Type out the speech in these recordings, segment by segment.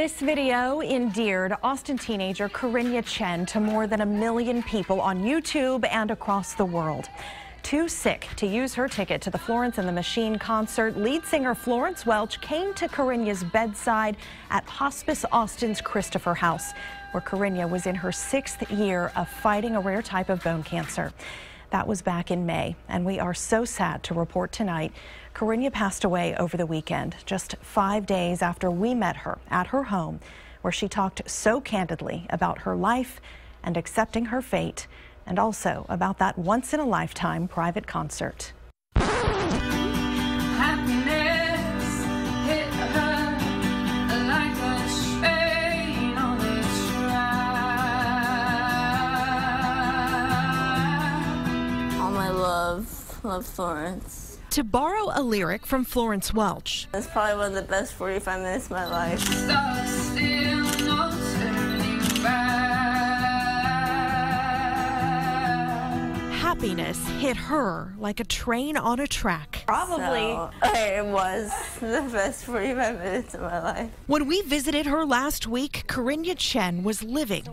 This video endeared Austin teenager Karinya Chen to more than a million people on YouTube and across the world. Too sick to use her ticket to the Florence and the Machine concert, lead singer Florence Welch came to Karinya's bedside at Hospice Austin's Christopher House, where Karinya was in her sixth year of fighting a rare type of bone cancer. That was back in May, and we are so sad to report tonight Karinya passed away over the weekend, just five days after we met her at her home, where she talked so candidly about her life and accepting her fate, and also about that once in a lifetime private concert. love, love Florence. To borrow a lyric from Florence Welch. It's probably one of the best 45 minutes of my life. Happiness hit her like a train on a track. Probably. So, it was the best 45 minutes of my life. When we visited her last week, Karinya Chen was living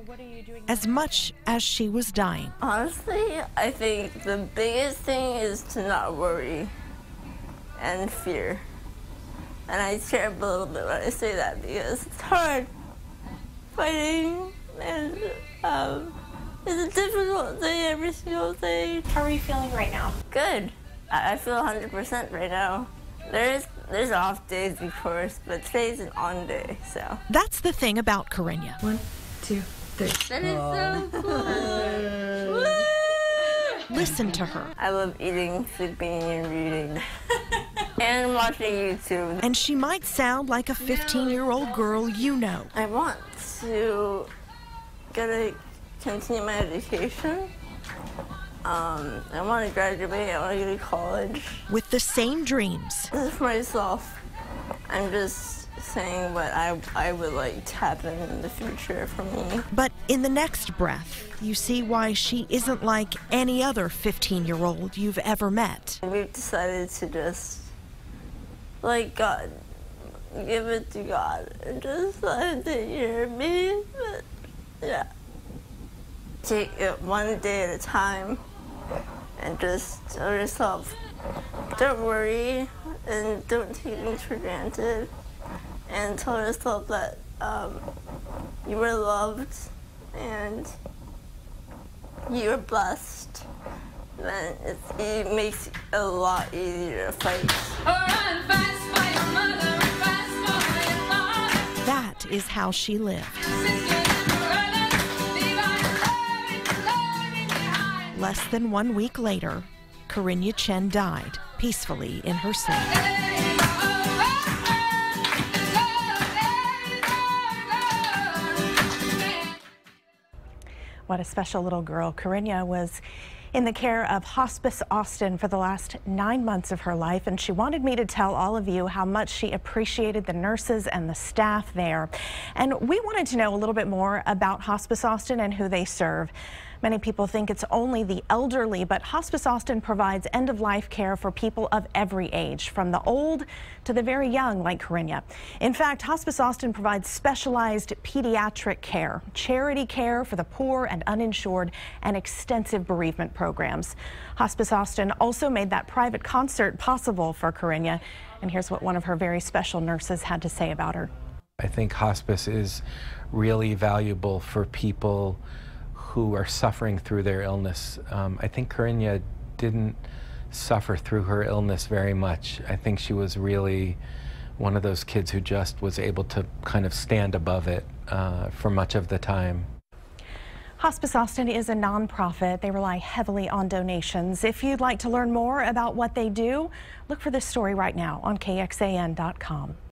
as much as she was dying. Honestly, I think the biggest thing is to not worry and fear. And I tear up a little bit when I say that because it's hard fighting and um, it's a difficult thing every single day. How are you feeling right now? Good. I feel 100% right now. There's there's off days, of course, but today's an on day, so. That's the thing about Karinya. One, two, three. That is so cool. Listen to her. I love eating, sleeping, and reading. and watching YouTube. And she might sound like a 15 year old girl you know. I want to get a continue my education. Um, I want to graduate. I want to go to college. With the same dreams. This is for myself. I'm just saying what I, I would like to happen in the future for me. But in the next breath, you see why she isn't like any other 15 year old you've ever met. We've decided to just, like God, give it to God and just let it hear me. But, yeah take it one day at a time and just tell yourself, don't worry and don't take things for granted. And tell yourself that um, you are loved and you are blessed. Then it makes it a lot easier to fight. That is how she lived. Less than one week later, Karinya Chen died peacefully in her sleep. What a special little girl. Karinya was in the care of Hospice Austin for the last nine months of her life, and she wanted me to tell all of you how much she appreciated the nurses and the staff there. And we wanted to know a little bit more about Hospice Austin and who they serve. Many people think it's only the elderly, but Hospice Austin provides end-of-life care for people of every age, from the old to the very young, like Karinya. In fact, Hospice Austin provides specialized pediatric care, charity care for the poor and uninsured, and extensive bereavement programs. Hospice Austin also made that private concert possible for Karinya, and here's what one of her very special nurses had to say about her. I think hospice is really valuable for people who are suffering through their illness. Um, I think Karinya didn't suffer through her illness very much. I think she was really one of those kids who just was able to kind of stand above it uh, for much of the time. Hospice Austin is a nonprofit. They rely heavily on donations. If you'd like to learn more about what they do, look for this story right now on KXAN.com.